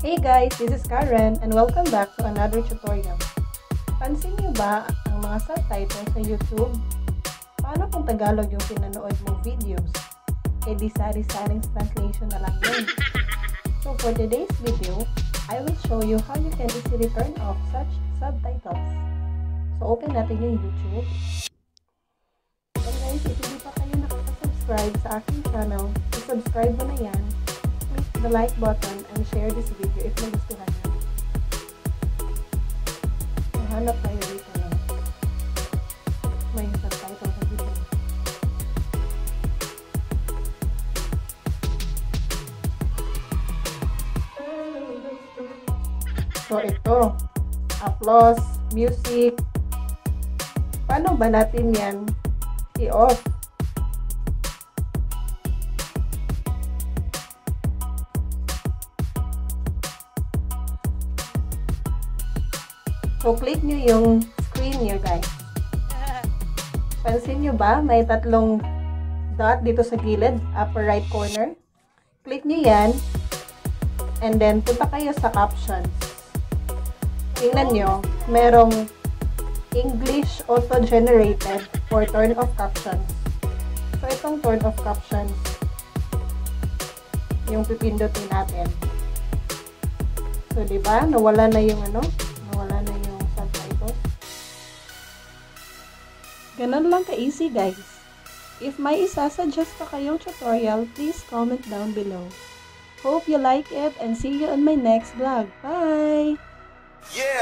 Hey guys, this is Karen and welcome back to another tutorial. Pansin niyo ba ang mga subtitles sa YouTube? Paano kung Tagalog yung pinanood mong videos? Eh di sari-saring translation na lang yun. So for today's video, I will show you how you can easily turn off such subtitles. So open natin yung YouTube. And guys, if hindi pa kayo nakaka-subscribe sa aking channel, subscribe mo na yan the like button and share this video if nagustuhan nyo. Mahanap tayo dito na may subtitle sa video. So ito, applause, music. Paano ba natin yan i-off? So, click nyo yung screen nyo, guys. Pansin nyo ba? May tatlong dot dito sa gilid, upper right corner. Click nyo yan. And then, punta kayo sa captions. Tingnan nyo, merong English auto-generated for turn off captions. So, itong turn off captions, yung pipindutin natin. So, di ba? Nawala na yung ano? Ganun lang ka-easy, guys. If may isa-suggest pa kayong tutorial, please comment down below. Hope you like it and see you on my next vlog. Bye! Yeah.